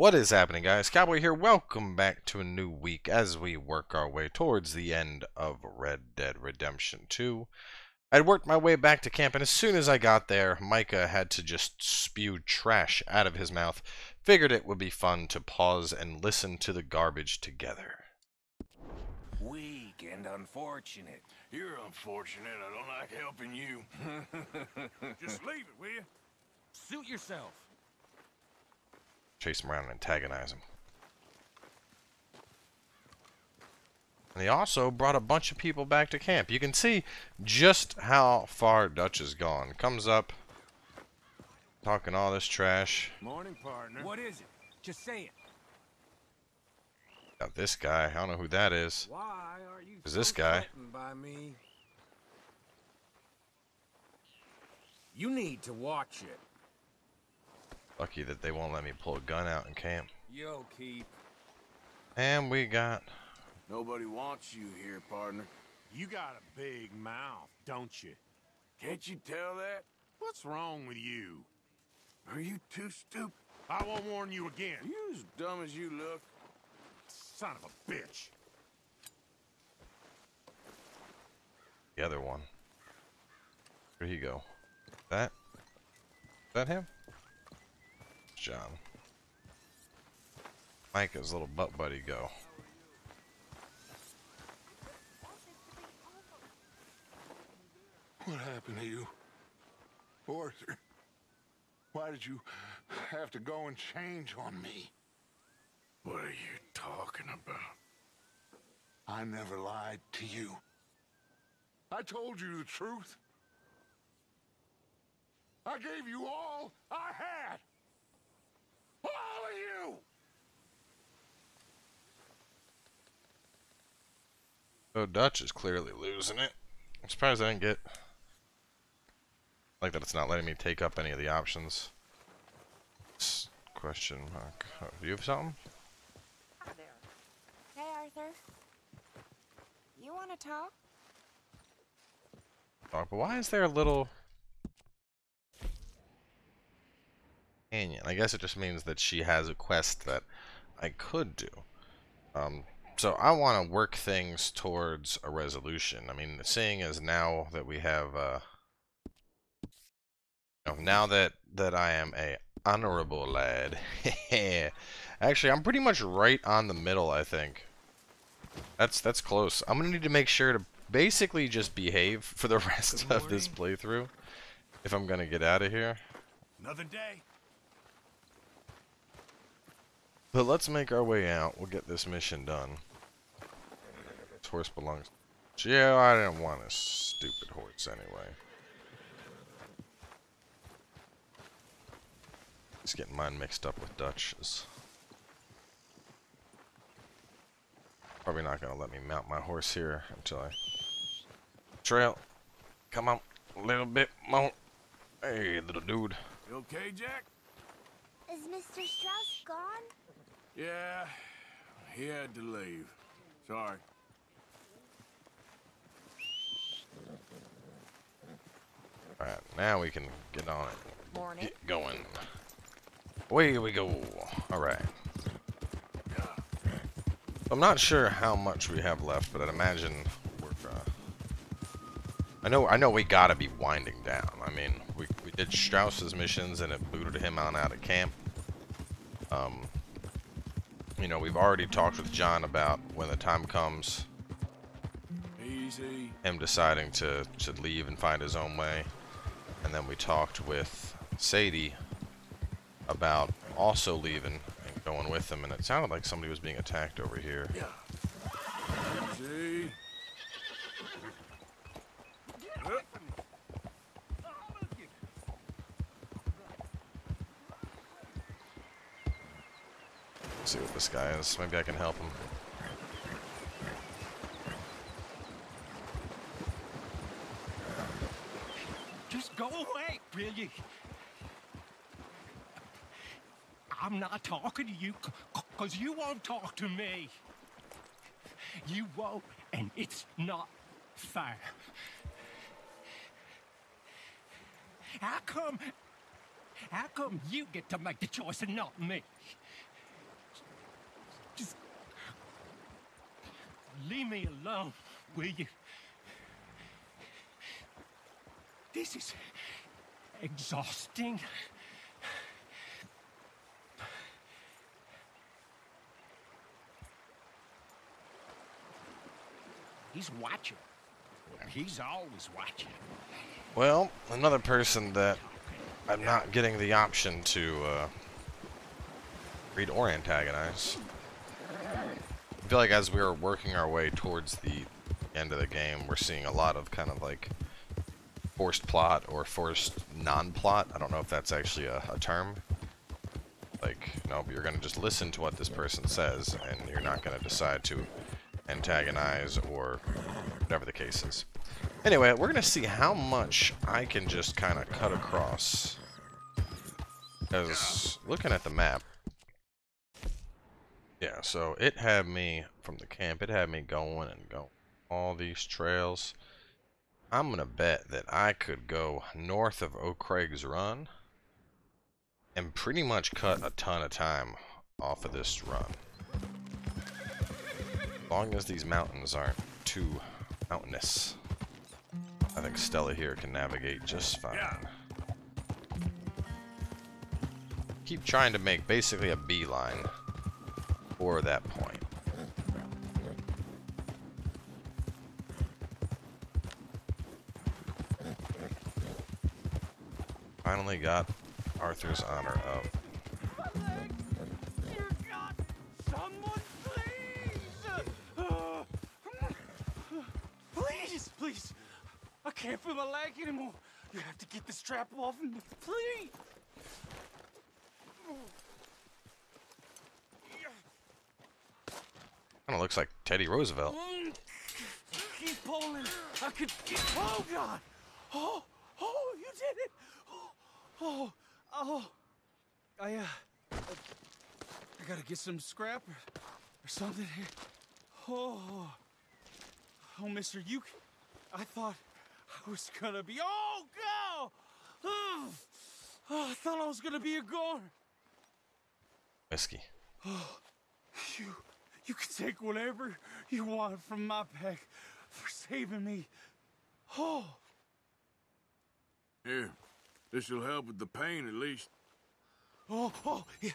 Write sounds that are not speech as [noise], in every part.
What is happening, guys? Cowboy here. Welcome back to a new week as we work our way towards the end of Red Dead Redemption 2. I'd worked my way back to camp, and as soon as I got there, Micah had to just spew trash out of his mouth. Figured it would be fun to pause and listen to the garbage together. Weak and unfortunate. You're unfortunate. I don't like helping you. [laughs] Just leave it, will you? Suit yourself. Chase him around and antagonize him. And he also brought a bunch of people back to camp. You can see just how far Dutch has gone. Comes up, talking all this trash. Morning, partner. What is it? Just say it. Got this guy. I don't know who that is. Why are you Is this guy? by me? You need to watch it. Lucky that they won't let me pull a gun out in camp. Yo, keep. And we got Nobody wants you here, partner. You got a big mouth, don't you? Can't you tell that? What's wrong with you? Are you too stupid? I won't warn you again. Are you as dumb as you look? Son of a bitch. the other one. Where'd he go? That? Is that him? John. Micah's little butt buddy go. What happened to you? Arthur, why did you have to go and change on me? What are you talking about? I never lied to you. I told you the truth. I gave you all I had. All of you! So Dutch is clearly losing it. I'm surprised I didn't get... like that it's not letting me take up any of the options. Question mark. Oh, do you have something? Hi there. Hey, Arthur. You want to talk? Talk, but why is there a little... Canyon? I guess it just means that she has a quest that I could do. Um, so I want to work things towards a resolution. I mean, seeing as now that we have, uh, you know, now that that I am a honorable lad, [laughs] actually I'm pretty much right on the middle. I think that's that's close. I'm gonna need to make sure to basically just behave for the [laughs] rest of this playthrough if I'm gonna get out of here. Another day. But let's make our way out. We'll get this mission done. This horse belongs. Yeah, I didn't want a stupid horse anyway. Just getting mine mixed up with Dutch's. Probably not gonna let me mount my horse here until I trail. Come on, a little bit more. Hey, little dude. You okay, Jack? Is Mr. Strauss gone? Yeah, he had to leave. Sorry. Alright, now we can get on it. Morning. Get going. Away we go. Alright. I'm not sure how much we have left, but I'd imagine we're uh, I know I know we gotta be winding down. I mean, we, we did Strauss's missions and it booted him on out of camp. Um you know, we've already talked with John about when the time comes Easy. him deciding to, to leave and find his own way. And then we talked with Sadie about also leaving and going with him. And it sounded like somebody was being attacked over here. Easy. See what this guy is. Maybe I can help him. Just go away, will you? I'm not talking to you because you won't talk to me. You won't, and it's not fair. How come? How come you get to make the choice and not me? Leave me alone, will you? This is exhausting. He's watching. He's always watching. Well, another person that I'm not getting the option to uh, read or antagonize. Feel like as we are working our way towards the end of the game, we're seeing a lot of kind of like forced plot or forced non-plot. I don't know if that's actually a, a term. Like, no, you're going to just listen to what this person says, and you're not going to decide to antagonize or whatever the case is. Anyway, we're going to see how much I can just kind of cut across. Because looking at the map, yeah, so it had me, from the camp, it had me going and going all these trails. I'm going to bet that I could go north of O'Creagh's Run and pretty much cut a ton of time off of this run. As long as these mountains aren't too mountainous. I think Stella here can navigate just fine. Keep trying to make basically a beeline for that point. Finally got Arthur's honor up. Please! I can't feel my leg anymore. You have to get the strap off me, please! Kind of looks like Teddy Roosevelt. Keep pulling. I could get. Oh God! Oh, oh, you did it! Oh, oh, oh. I uh, I gotta get some scrap or, or something here. Oh, oh, Mister, you. I thought I was gonna be. Oh God! Oh, oh, I thought I was gonna be a goner. Whiskey. You, you can take whatever you want from my pack for saving me. Oh. Here, this'll help with the pain at least. Oh, oh, yeah.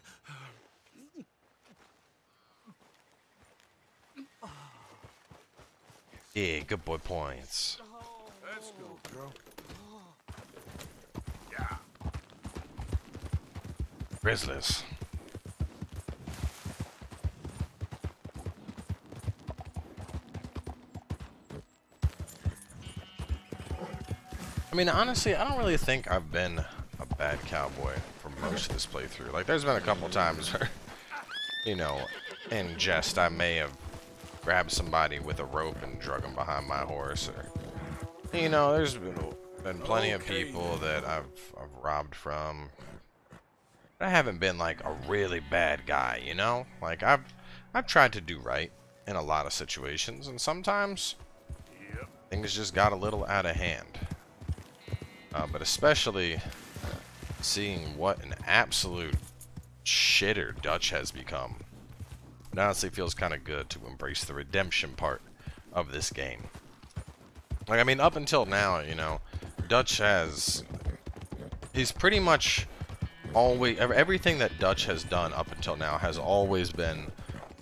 Yeah, good boy points. Let's go, girl. Grizzlies. I mean, honestly, I don't really think I've been a bad cowboy for most of this playthrough. Like, there's been a couple times where, [laughs] you know, in jest, I may have grabbed somebody with a rope and drug them behind my horse, or, you know, there's been, been plenty of people that I've, I've robbed from. I haven't been like a really bad guy, you know? Like I've I've tried to do right in a lot of situations and sometimes things just got a little out of hand. Uh, but especially seeing what an absolute shitter Dutch has become. It honestly feels kind of good to embrace the redemption part of this game. Like, I mean, up until now, you know, Dutch has... He's pretty much always... ev- Everything that Dutch has done up until now has always been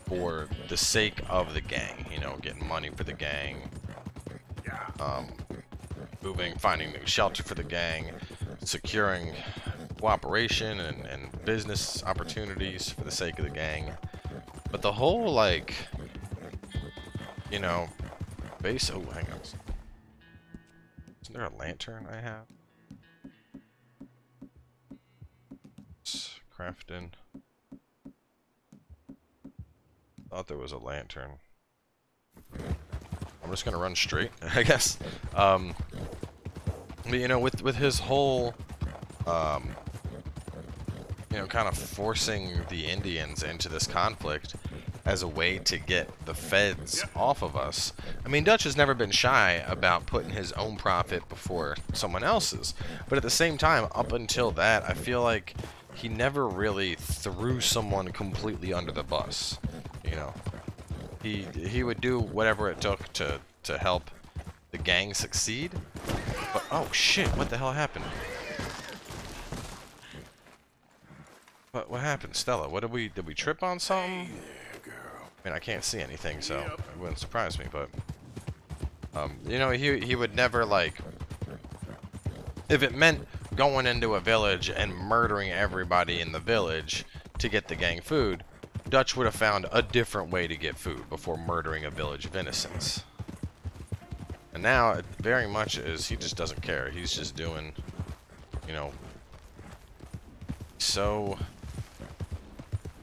for the sake of the gang. You know, getting money for the gang. Um, moving, finding new shelter for the gang. Securing cooperation and, and business opportunities for the sake of the gang. But the whole, like... You know, base... Oh, hang on. Isn't there a lantern I have? Crafting. Thought there was a lantern. I'm just gonna run straight, [laughs] I guess. Um, but you know, with with his whole, um, you know, kind of forcing the Indians into this conflict as a way to get the feds off of us. I mean, Dutch has never been shy about putting his own profit before someone else's. But at the same time, up until that, I feel like he never really threw someone completely under the bus. You know? He he would do whatever it took to to help the gang succeed. But oh shit, what the hell happened? What what happened, Stella? What did we did we trip on something? I mean, I can't see anything, so it wouldn't surprise me. But um, you know, he he would never like if it meant going into a village and murdering everybody in the village to get the gang food. Dutch would have found a different way to get food before murdering a village of innocents. And now, it very much is he just doesn't care. He's just doing, you know, so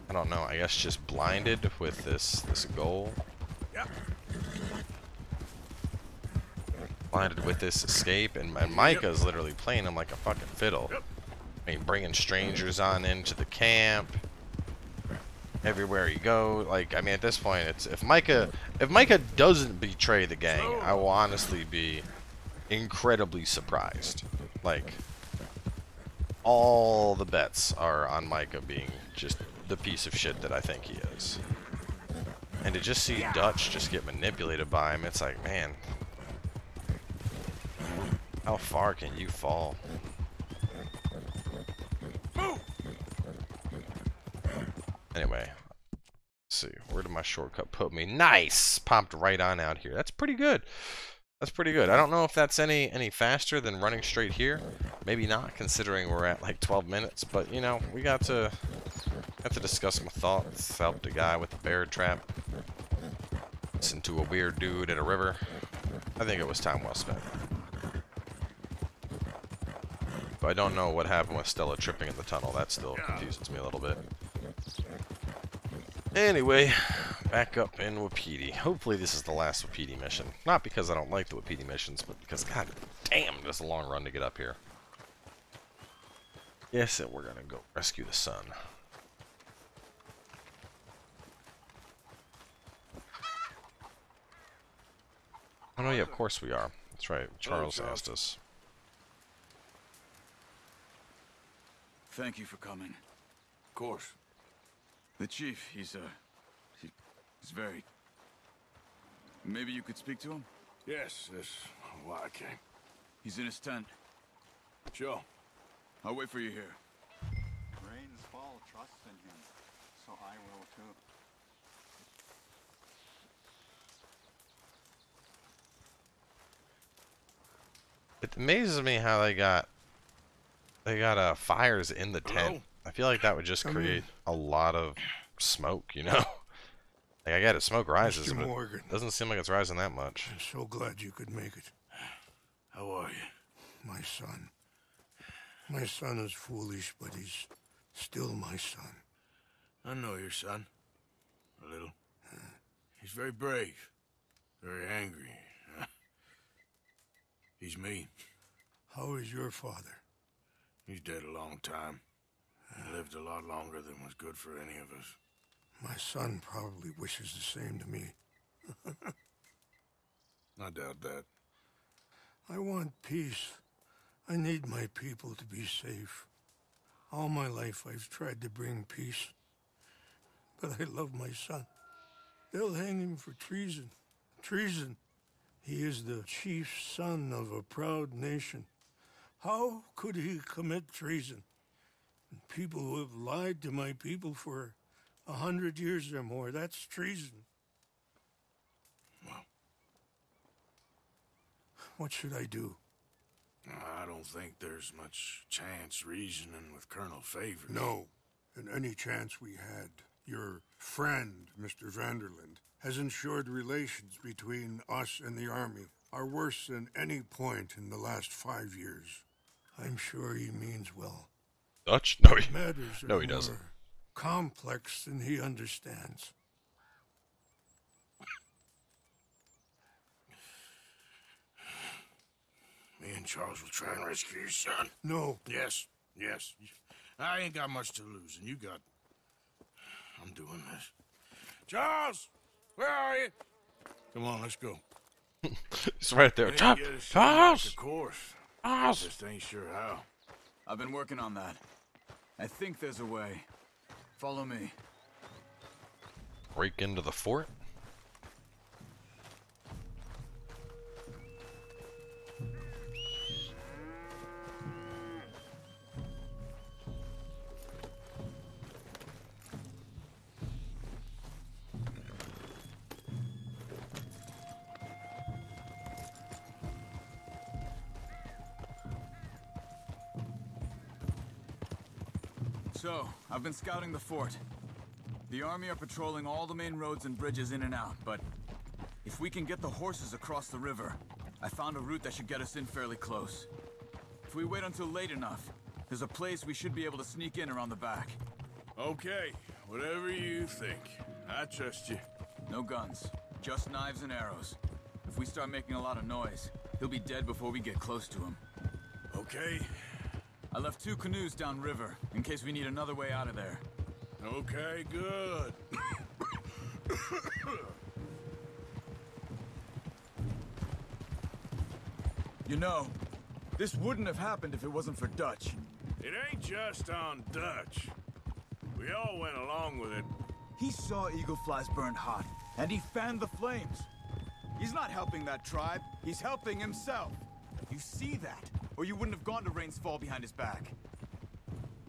I don't know. I guess just blinded with this this goal. Yep. Blinded with this escape, and, and Micah's literally playing him like a fucking fiddle. I mean, bringing strangers on into the camp. Everywhere you go, like I mean, at this point, it's if Micah if Micah doesn't betray the gang, I will honestly be incredibly surprised. Like all the bets are on Micah being just the piece of shit that I think he is. And to just see Dutch just get manipulated by him, it's like, man, how far can you fall? Anyway, see, where did my shortcut put me? Nice! Popped right on out here. That's pretty good. That's pretty good. I don't know if that's any any faster than running straight here. Maybe not, considering we're at like 12 minutes. But you know, we got to have to discuss my thoughts. Helped a guy with a bear trap. Listen to a weird dude at a river. I think it was time well spent. But I don't know what happened with Stella tripping in the tunnel. That still confuses me a little bit. Anyway, back up in Wapiti. Hopefully this is the last Wapiti mission. Not because I don't like the Wapiti missions, but because, god damn, it's a long run to get up here. Yes, and we're gonna go rescue the son. Oh no, yeah, of course we are. That's right, Charles. asked us. Thank you for coming. Of course. The chief, he's, uh, he, he's very... Maybe you could speak to him? Yes, that's why I came. He's in his tent. Sure. I'll wait for you here. Rains fall trust in him, so I will too. It amazes me how they got they got uh, fires in the tent. Hello? I feel like that would just create a lot of smoke, you know? [laughs] like I get it, smoke rises, Mr. but Morgan. it doesn't seem like it's rising that much. I'm so glad you could make it. How are you? My son. My son is foolish, but he's still my son. I know your son. A little. He's very brave. Very angry. [laughs] He's mean. How is your father? He's dead a long time. He lived a lot longer than was good for any of us. My son probably wishes the same to me. [laughs] I doubt that. I want peace. I need my people to be safe. All my life I've tried to bring peace. But I love my son. They'll hang him for treason. Treason. He is the chief son of a proud nation. How could he commit treason? People who have lied to my people for a hundred years or more, that's treason. Well, What should I do? I don't think there's much chance reasoning with Colonel Favor. No. And any chance we had, your friend, Mr. Van der Linde, has ensured relations between us and the Army are worse than any point in the last five years. I'm sure he means well. Dutch? No, he, Matters No, he doesn't. complex than he understands. Me and Charles will try and rescue your son. No, Yes, yes. I ain't got much to lose, and you got. I'm doing this. Charles! Where are you? Come on, let's go. [laughs] it's right there. Charles! get us some back, Charles! Of course. Charles! Just ain't sure how. I've been working on that. I think there's a way. Follow me. Break into the fort? I've been scouting the fort. The army are patrolling all the main roads and bridges in and out, but if we can get the horses across the river, I found a route that should get us in fairly close. If we wait until late enough, there's a place we should be able to sneak in around the back. Okay, whatever you think. I trust you. No guns, just knives and arrows. If we start making a lot of noise, he'll be dead before we get close to him. Okay, I left two canoes downriver, in case we need another way out of there. okay, good. You know, this wouldn't have happened if it wasn't for Dutch. It ain't just on Dutch. We all went along with it. He saw Eagle Flies burned hot, and he fanned the flames. He's not helping that tribe, he's helping himself. You see that, or you wouldn't have gone to Rains Fall behind his back.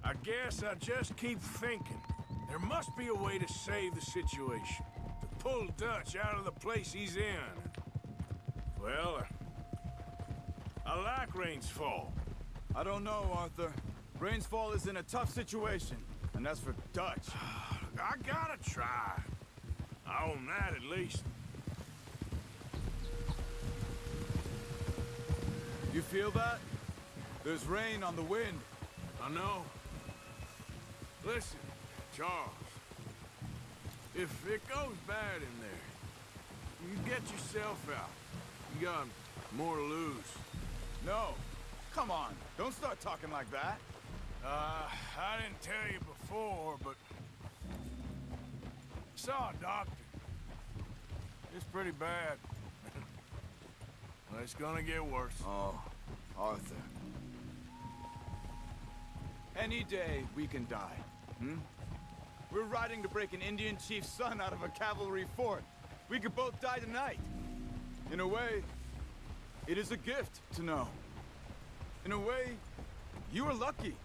I guess I just keep thinking. There must be a way to save the situation. To pull Dutch out of the place he's in. Well, uh, I like Rains Fall. I don't know, Arthur. Rains Fall is in a tough situation, and as for Dutch, [sighs] I gotta try. I own that at least. you feel that? There's rain on the wind. I know. Listen, Charles. If it goes bad in there, you get yourself out. You got more to lose. No. Come on, don't start talking like that. Uh, I didn't tell you before, but... I Saw a doctor. It's pretty bad. [laughs] well, it's gonna get worse. Oh, Arthur. Any day we can die, hmm? We're riding to break an Indian chief's son out of a cavalry fort. We could both die tonight. In a way, it is a gift to know. In a way, you are lucky.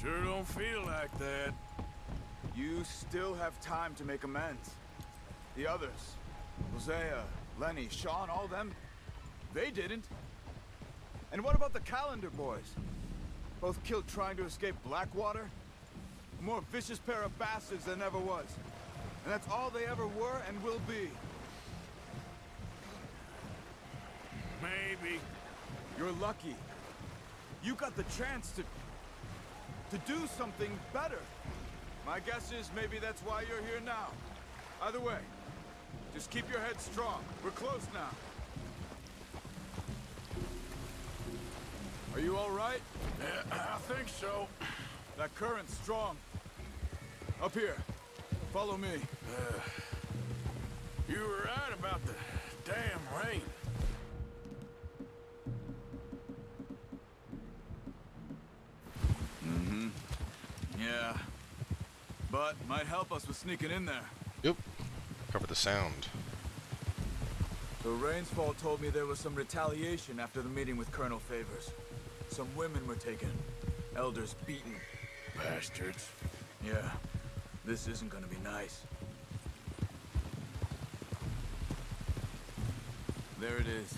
Sure don't feel like that. You still have time to make amends. The others, Hosea, Lenny, Sean, all them, they didn't. And what about the Callander boys? Both killed trying to escape Blackwater? A more vicious pair of bastards than ever was. And that's all they ever were and will be. Maybe. You're lucky. You got the chance to... to do something better. My guess is maybe that's why you're here now. Either way, just keep your head strong. We're close now. Are you all right? Yeah, I think so. That current's strong. Up here. Follow me. You were right about the damn rain. Mm-hmm. Yeah. But might help us with sneaking in there. Yep. Cover the sound. The Rains Fall told me there was some retaliation after the meeting with Colonel Favours. Some women were taken. Elders beaten. Bastards. Yeah. This isn't gonna be nice. There it is.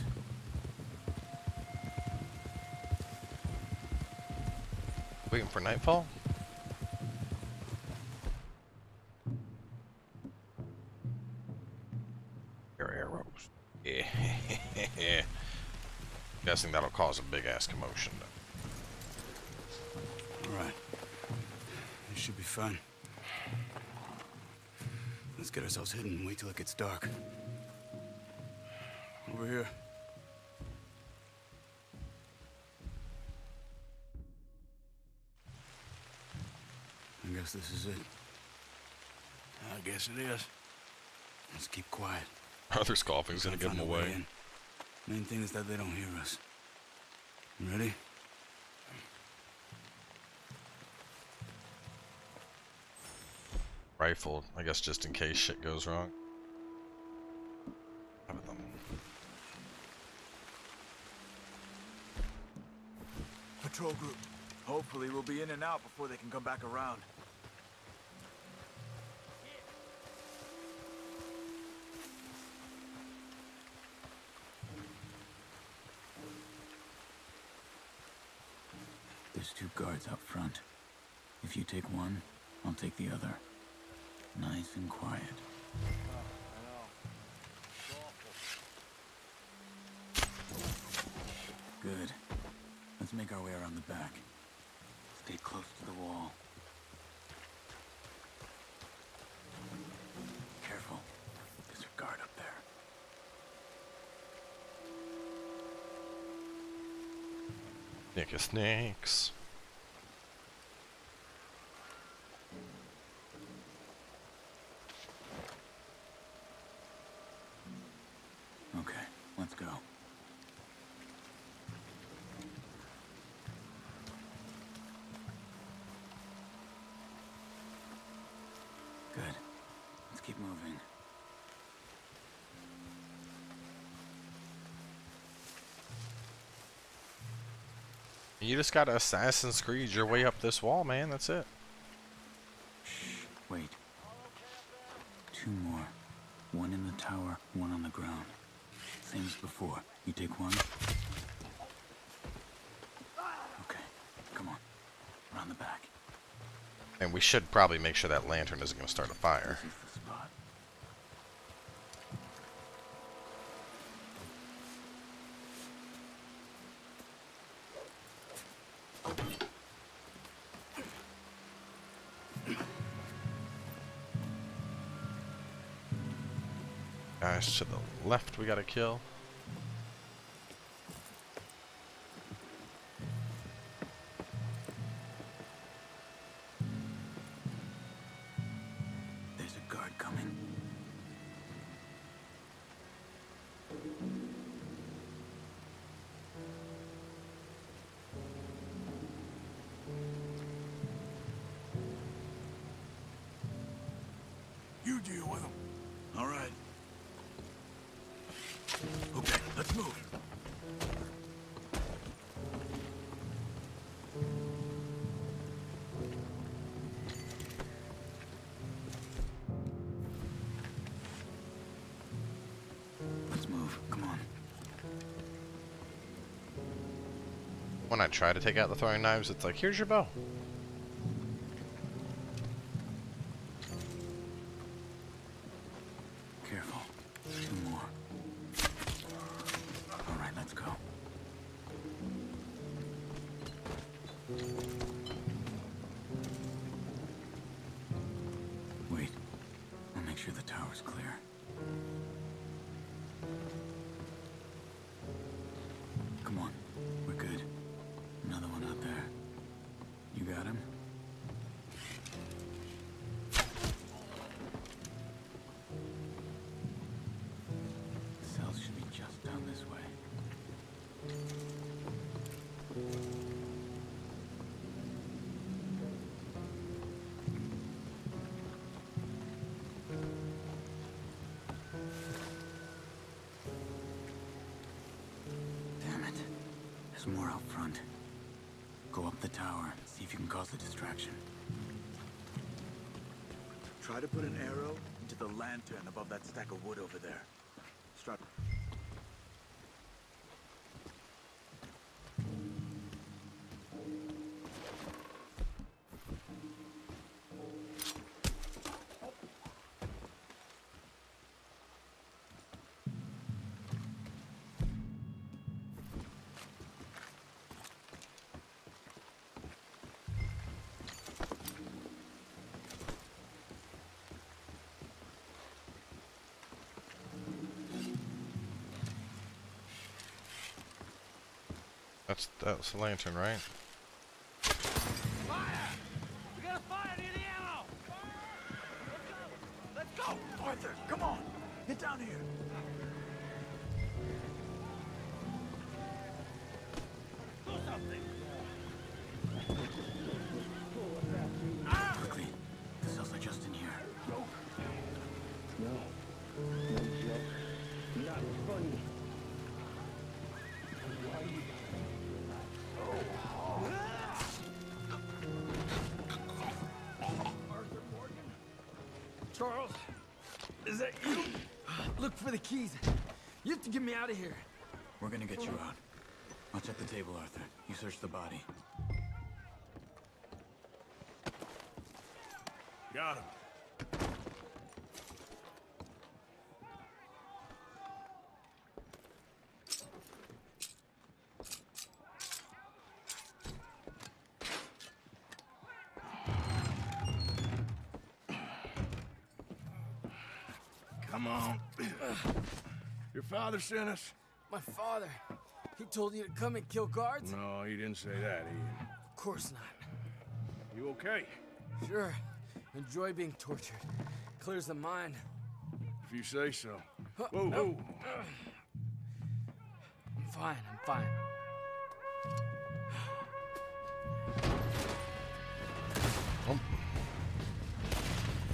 Waiting for nightfall? Your arrows. Yeah. [laughs] [laughs] Guessing that'll cause a big ass commotion. All right. This should be fun. Let's get ourselves hidden and wait till it gets dark. Over here. I guess this is it. I guess it is. Let's keep quiet. Arthur Scoffing's gonna give him away. In. Main thing is that they don't hear us. You ready? Rifle, I guess just in case shit goes wrong. Patrol group. Hopefully we'll be in and out before they can come back around. There's two guards out front. If you take one, I'll take the other. Nice and quiet. Good. Let's make our way around the back. Stay close to the wall. Nick of snakes. You just gotta Assassin's Creed your way up this wall, man. That's it. Shh, Wait. Two more. One in the tower, one on the ground. Same as before. You take one. Okay, come on. Around the back. And we should probably make sure that lantern isn't gonna start a fire. Left we gotta kill. When I try to take out the throwing knives, it's like, here's your bow. There's more out front. Go up the tower, see if you can cause a distraction. Try to put an arrow into the lantern above that stack of wood over there. That's that's the lantern, right? Fire! We got fire near the ammo! Let's go! Go! Arthur, come on! Get down here! Do something! Charles, is that you? Look for the keys. You have to get me out of here. We're gonna get you out. I'll check the table, Arthur. You search the body. Come on. Your father sent us? My father. He told you to come and kill guards? No, he didn't say that, Ian. Of course not. You okay? Sure. Enjoy being tortured. Clears the mind. If you say so. Whoa, whoa. I'm fine, I'm fine.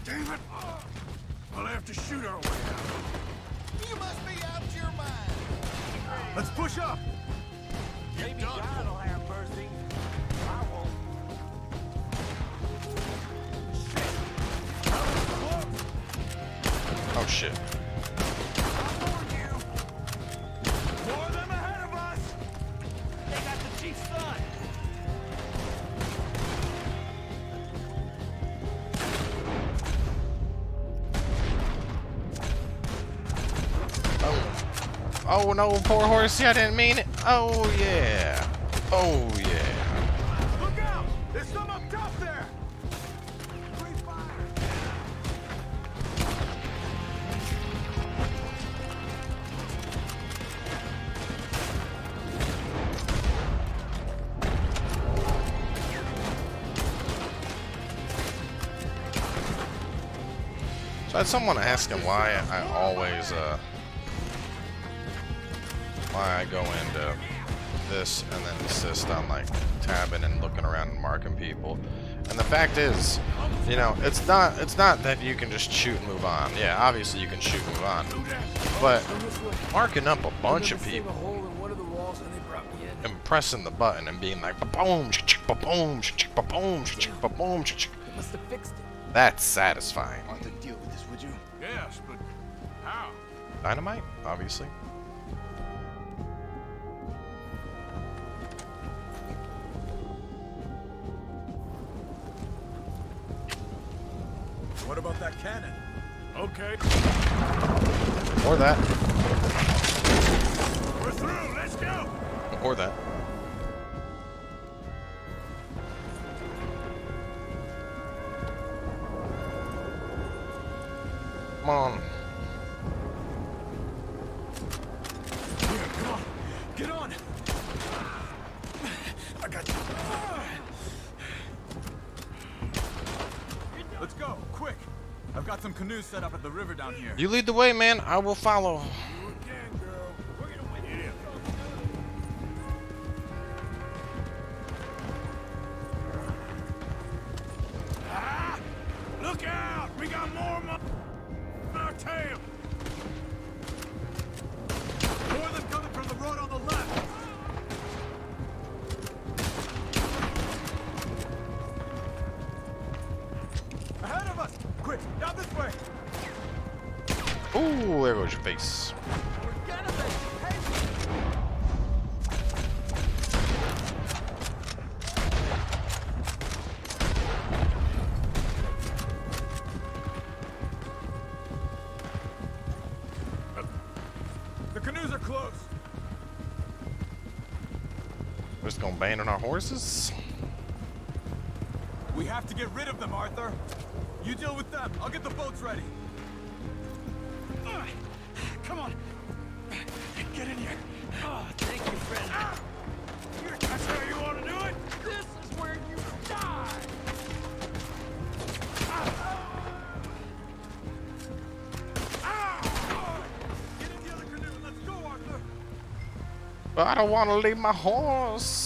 Damn it! I'll have to shoot our way out. You must be out your mind. Let's push up! Maybe God will have mercy. I won't. Oh shit. Oh no, poor horsey, I didn't mean it. Oh yeah. Oh yeah. Look out! There's some up top there! So I had someone asking why I always, uh, why I go into this and then insist on like tabbing and looking around and marking people. And the fact is, you know, it's not it's not that you can just shoot and move on. Yeah, obviously you can shoot and move on. But marking up a bunch of people hole in the walls and they brought me in. and pressing the button and being like boom, boom, boom, boom, They must have fixed it. that's satisfying. Arthur, deal with this, would you? Yes, but how? Dynamite, obviously. What about that cannon? Okay, Or that. we're through. Let's go. Or that. Come on. Down here. You lead the way, man. I will follow. You again, girl. We're gonna win it. Look out! We got more mo- on our tail. More than coming from the road on the left! Ahead of us! Quick, down this way! Ooh, there goes your face. The canoes are close! We're just gonna abandon our horses? We have to get rid of them, Arthur! You deal with them, I'll get the boats ready! Don't want to leave my horse.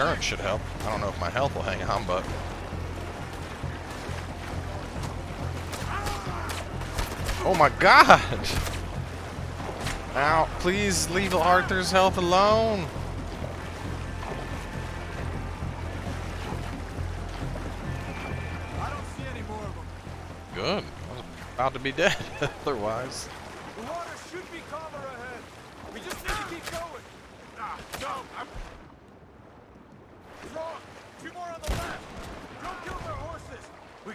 current should help. I don't know if my health will hang on, but... Oh my god! Now, please leave Arthur's health alone. Good. I was about to be dead [laughs] otherwise. The water should be calmer ahead. We just need to keep going. Ah, no, I'm... Wrong. Two more on the left. Don't kill their horses.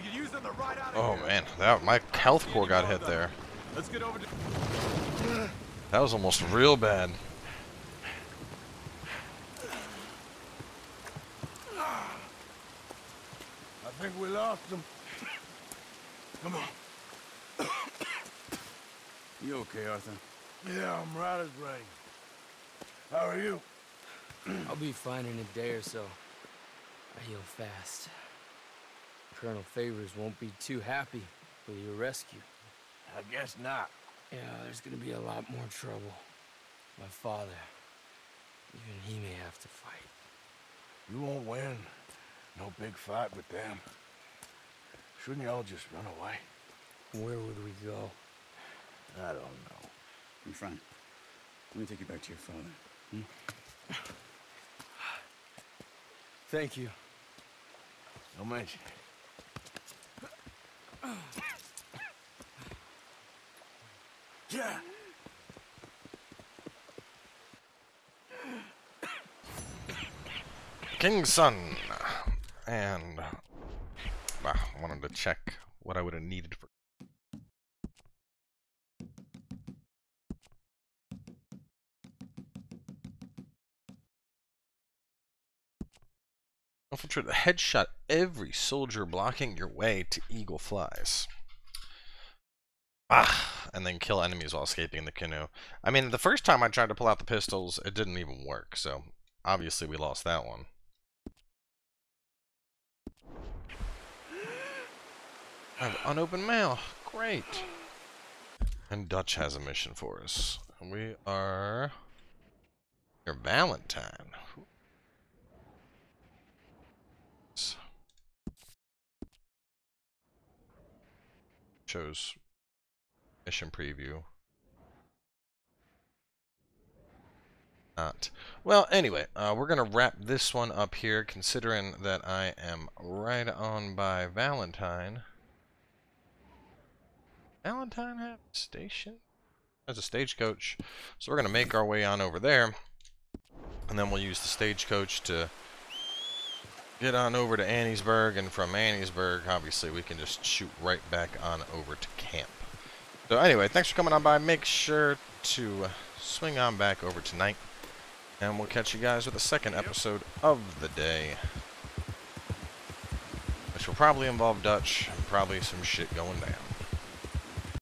We could use them to ride out of Oh here. man, that my health core got hit there. Let's get over to... That was almost real bad. I think we lost them. Come on. You okay, Arthur? Yeah, I'm right as rain. How are you? I'll be fine in a day or so. I heal fast. Colonel Favours won't be too happy with your rescue. I guess not. Yeah, there's gonna be a lot more trouble. My father, even he may have to fight. You won't win. No big fight with them. Shouldn't y'all just run away? Where would we go? I don't know. I'm fine. Let me take you back to your father. Hmm? Thank you. Don't mention it. Yeah. King's Son. And ah, I wanted to check what I would have needed for The headshot every soldier blocking your way to Eagle Flies. Ah, and then kill enemies while escaping the canoe. I mean, the first time I tried to pull out the pistols, it didn't even work, so obviously we lost that one. I have unopened mail. Great. And Dutch has a mission for us. We are your Valentine. Shows mission preview. Not. Well, anyway, uh, we're going to wrap this one up here, considering that I am right on by Valentine. Valentine have a station? As a stagecoach. So we're going to make our way on over there. And then we'll use the stagecoach to get on over to Annesburg. And from Annesburg, obviously, we can just shoot right back on over to camp. So anyway, thanks for coming on by. Make sure to swing on back over tonight. And we'll catch you guys with the second episode of the day. Which will probably involve Dutch and probably some shit going down.